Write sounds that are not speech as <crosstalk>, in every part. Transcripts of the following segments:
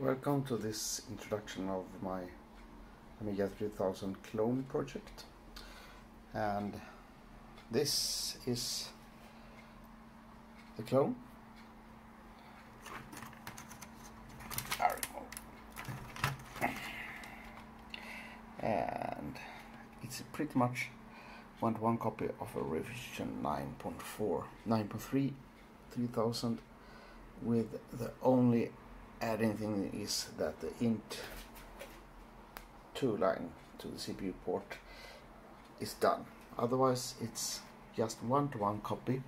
Welcome to this introduction of my Amiga 3000 clone project. And this is the clone. And it's pretty much one to one copy of a revision 9.4 9.3 3000 with the only adding is that the int 2 line to the CPU port is done. Otherwise it's just one to one copy.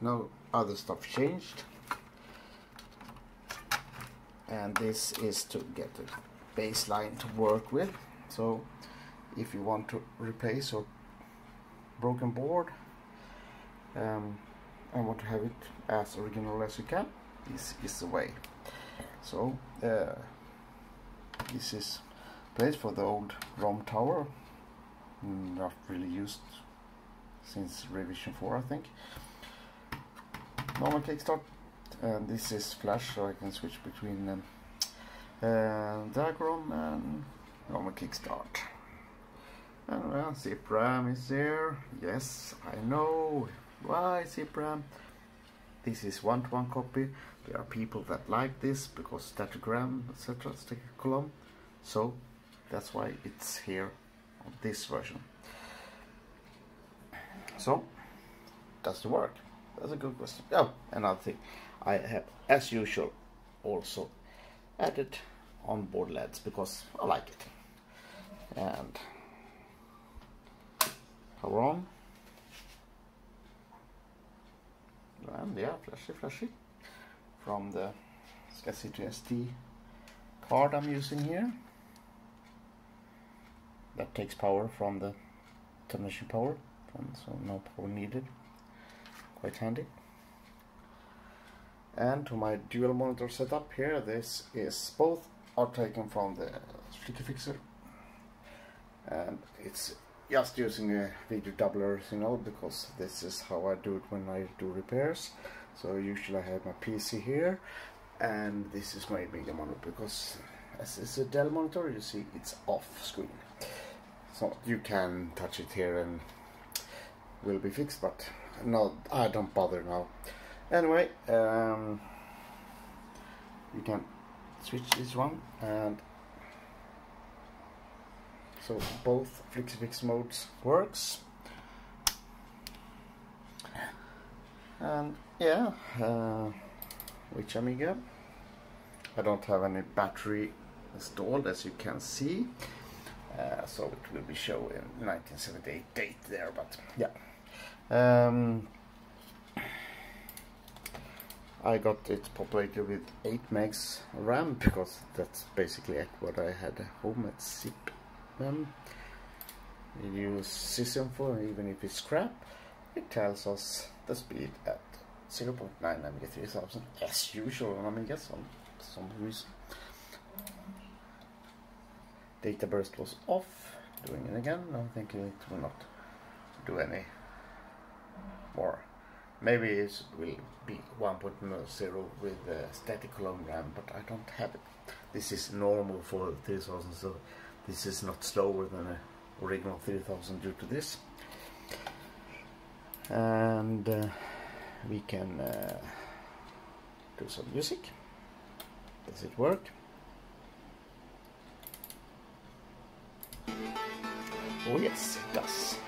No other stuff changed. And this is to get the baseline to work with. So if you want to replace your broken board um, and want to have it as original as you can this is the way. So uh, this is place for the old ROM tower. Not really used since revision 4 I think. Normal kickstart. And this is flash so I can switch between um, uh, DiagROM and normal kickstart. And well, zip RAM is there. Yes I know. Why zip RAM this is one-to-one -one copy. There are people that like this because statogram etc stick column. So that's why it's here on this version. So does it work. That's a good question. Oh another thing. I have as usual also added onboard LEDs because I like it. And power on and yeah flashy flashy. From the SCSI SD card I'm using here. That takes power from the television power so no power needed. Quite handy. And to my dual monitor setup here this is both are taken from the Flicker Fixer and it's just using a video doubler you know because this is how I do it when I do repairs. So usually I have my PC here and this is my media monitor because as it's a Dell monitor you see it's off screen. So you can touch it here and will be fixed but no I don't bother now. Anyway um, you can switch this one and so both FlixiFix modes works. And yeah uh, which Amiga? I don't have any battery installed as you can see. Uh, so it will be showing 1978 date there but yeah. Um, I got it populated with 8 megs RAM because that's basically what I had at home at ZIP them. Use sysinfo, even if it's crap, it tells us the speed at 0.9 Amiga 3000 as usual on Amiga some some reason. Data burst was off, doing it again, I think it will not do any more. Maybe it will be 1.0 with uh, static column RAM, but I don't have it. This is normal for 3000, so this is not slower than a original 3000 due to this. And uh, we can uh, do some music. Does it work? Oh yes it does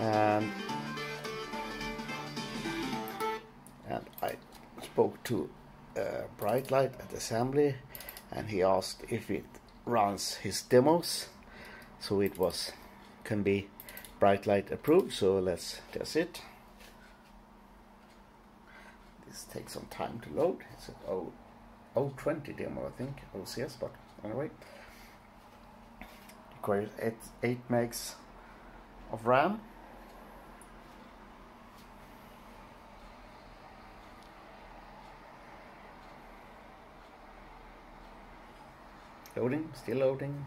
and and I spoke to uh, Brightlight at assembly and he asked if it runs his demos. So it was can be Brightlight approved so let's test it. This takes some time to load. It's an o, O20 demo I think OCS but anyway. Requires 8, 8 megs of RAM Loading, still loading.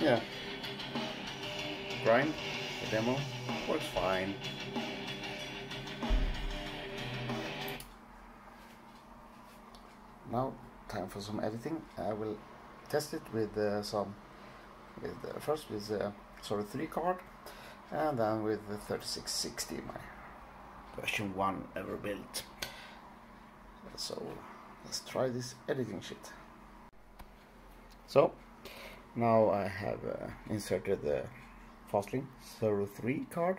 Yeah. Grind, the demo, works fine. Now, time for some editing. I will test it with uh, some, with uh, first with the Zorro 3 card, and then with the 3660, my version 1 ever built. So, let's try this editing shit. So, now I have uh, inserted the Fastlane Z3 card.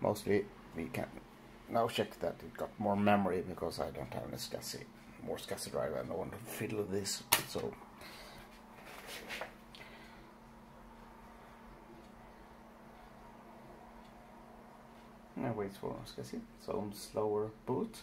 Mostly we can now check that it got more memory because I don't have any SCSI, more SCSI drive. and I don't want to fiddle this. So I wait for SCSI. Some slower boot.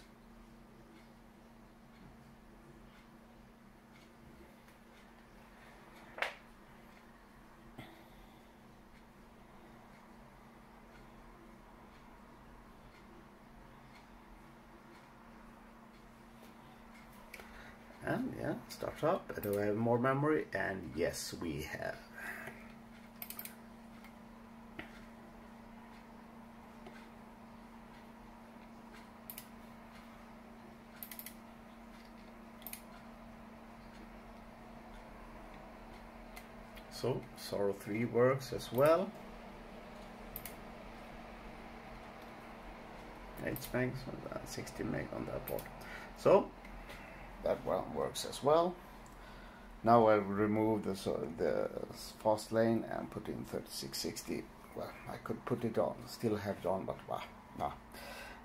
And yeah, start up. Do I have more memory? And yes, we have. So, Zorro 3 works as well. 8 megs and uh, 60 meg on that board. So, that one works as well. Now I'll remove the, so the Fastlane and put in 3660. Well, I could put it on, still have it on, but well, nah.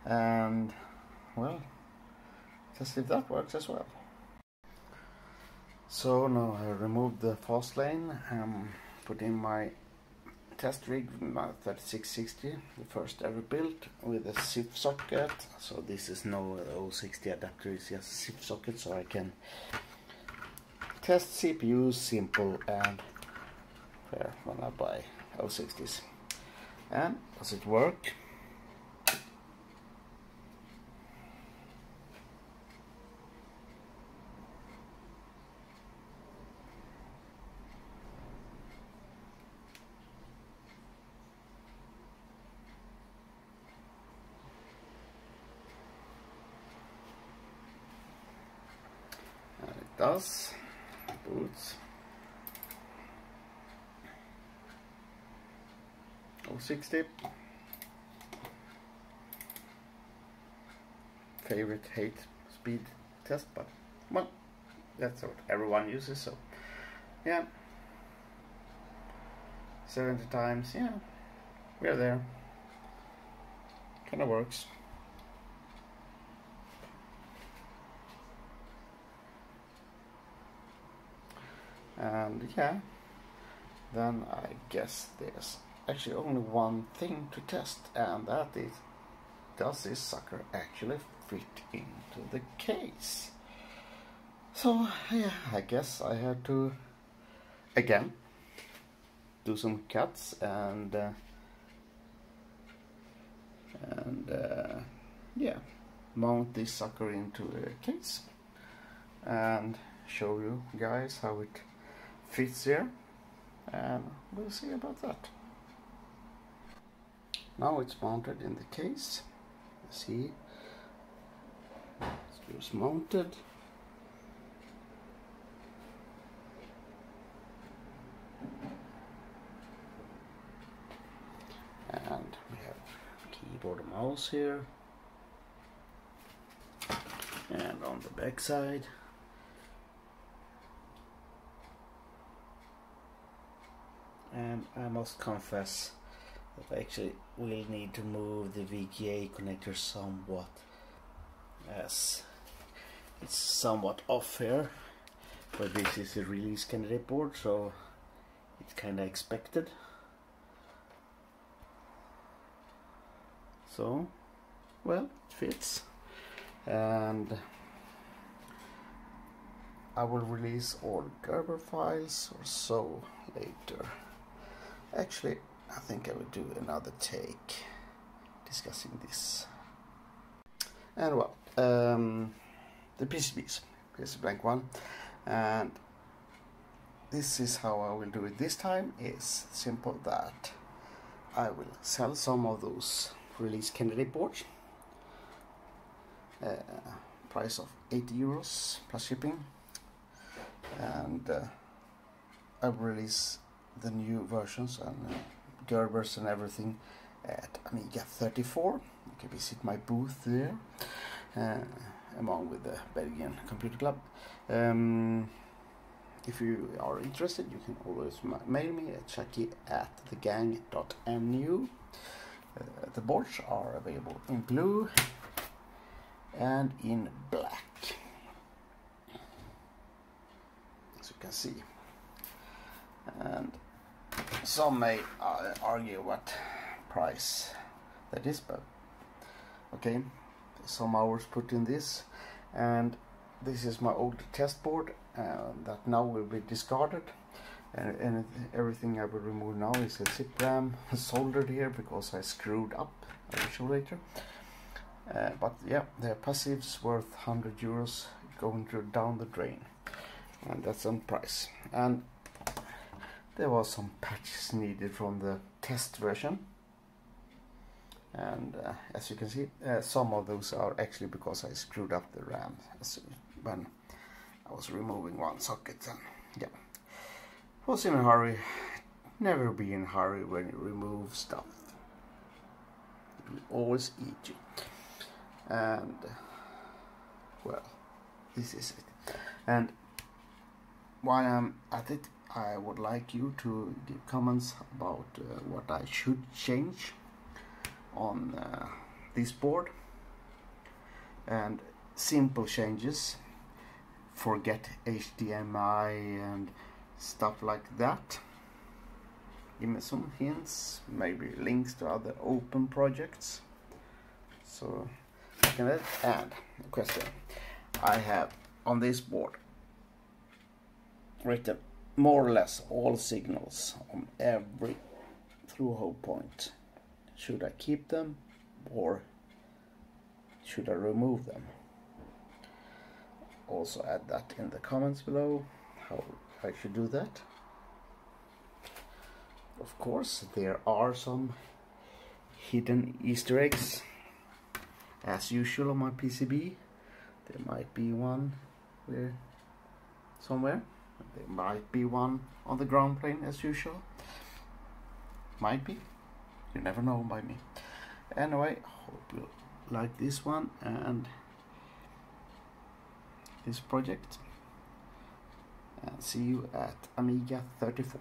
And, well, just if that works as well. So now I removed the Fastlane and put in my test rig, my 3660, the first ever built with a ZIF socket. So this is no 060 adapter, it's just a ZIF socket so I can test CPU simple and fair when I buy 060s. And does it work? Does. Boots. Oh, 60. Favorite hate speed test, but well, that's what everyone uses, so yeah. 70 times, yeah, we're there. Kinda works. And yeah. Then I guess there's actually only one thing to test and that is does this sucker actually fit into the case? So yeah I guess I had to again do some cuts and uh, and uh, yeah mount this sucker into a case and show you guys how it fits here and we'll see about that. Now it's mounted in the case. See, it's mounted. And we have keyboard and mouse here. And on the back side and I must confess that I actually will need to move the VGA connector somewhat. As it's somewhat off here but this is a release candidate board so it's kinda expected. So well it fits. And I will release all Gerber files or so later actually I think I will do another take discussing this. And well um, the PCBs PCB blank one. And this is how I will do it this time. Is simple that I will sell some of those release candidate boards. Uh, price of 80 euros plus shipping. And uh, I will release the new versions and uh, Gerbers and everything at Amiga 34 you can visit my booth there uh, along with the Belgian Computer Club. Um, if you are interested you can always mail me at chucky at thegang.nu uh, the boards are available in blue and in black. As you can see. And some may uh, argue what price that is but okay some hours put in this and this is my old test board uh, that now will be discarded. And, and everything I will remove now is a zip ram <laughs> soldered here because I screwed up I will show later. Uh, but yeah the passives worth 100 euros going to down the drain and that's on price. And there was some patches needed from the test version. And uh, as you can see uh, some of those are actually because I screwed up the RAM when I was removing one socket and yeah. Was in a hurry. Never be in a hurry when you remove stuff. It will always eat you and well this is it. And while I'm at it I would like you to give comments about uh, what I should change on uh, this board. And simple changes. Forget HDMI and stuff like that. Give me some hints maybe links to other open projects. So I and a question. I have on this board written more or less all signals on every through-hole point. Should I keep them or should I remove them? Also add that in the comments below how I should do that. Of course there are some hidden easter eggs as usual on my PCB there might be one where somewhere there might be one on the ground plane as usual. Might be. You never know by me. Anyway, hope you like this one and this project. And see you at Amiga 34.